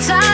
sometimes